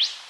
you